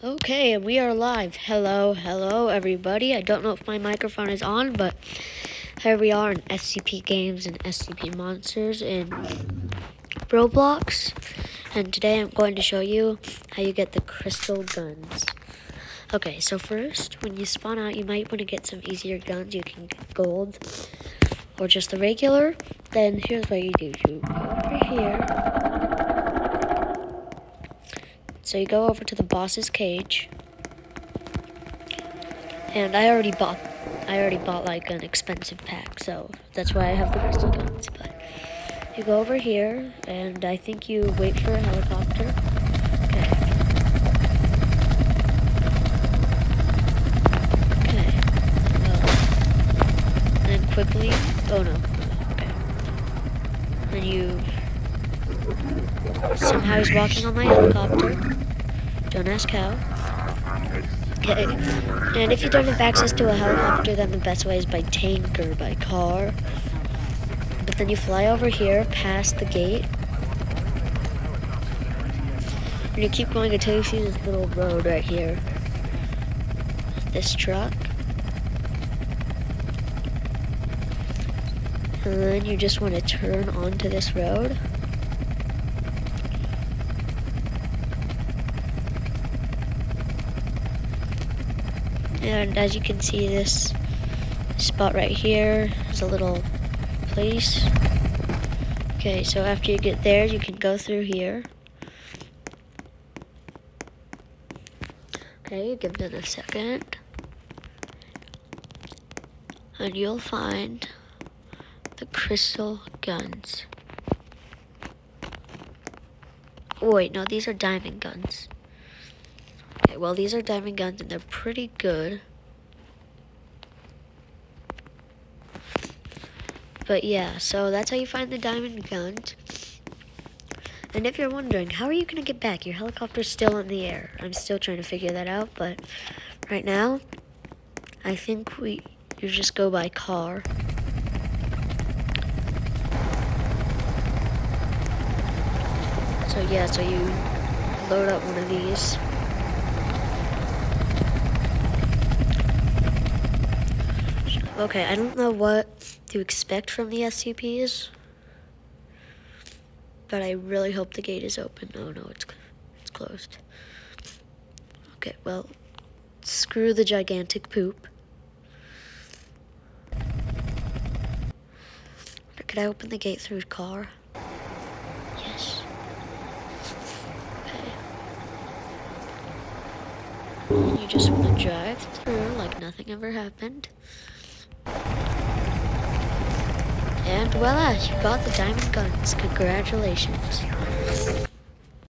Okay, we are live. Hello, hello, everybody. I don't know if my microphone is on, but here we are in SCP Games and SCP Monsters in Roblox. And today I'm going to show you how you get the crystal guns. Okay, so first, when you spawn out, you might want to get some easier guns. You can get gold or just the regular. Then here's what you do. You go over here so you go over to the boss's cage. And I already bought I already bought like an expensive pack, so that's why I have the crystal guns. But you go over here and I think you wait for a helicopter. Okay. Okay. Well, then quickly oh no. Okay. Then you Somehow he's walking on my helicopter. Don't ask how. Okay. And if you don't have access to a helicopter, then the best way is by tank or by car. But then you fly over here, past the gate. And you keep going until you see this little road right here. This truck. And then you just want to turn onto this road. And as you can see, this spot right here is a little place. Okay, so after you get there, you can go through here. Okay, give it a second. And you'll find the crystal guns. Wait, no, these are diamond guns. Okay, well, these are diamond guns and they're pretty good. But yeah, so that's how you find the diamond guns. And if you're wondering, how are you going to get back? Your helicopter's still in the air. I'm still trying to figure that out, but right now, I think we you just go by car. So yeah, so you load up one of these. Okay, I don't know what to expect from the SCPs, but I really hope the gate is open. Oh no, it's it's closed. Okay, well, screw the gigantic poop. Could I open the gate through car? Yes. Okay. You just want to drive through like nothing ever happened. And voila, you got the diamond guns. Congratulations.